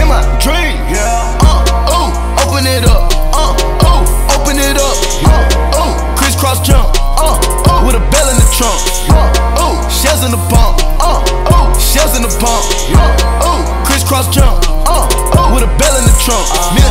in my dream. Yeah. Uh, ooh, open it up. Uh, ooh, open it up. Uh, ooh, crisscross jump. Uh, ooh, with a bell in the trunk. Uh, ooh, shells in the pump. Uh, ooh, shells in the pump. Uh, ooh, crisscross jump. Uh, ooh, with a bell in the trunk. Uh-huh. Miss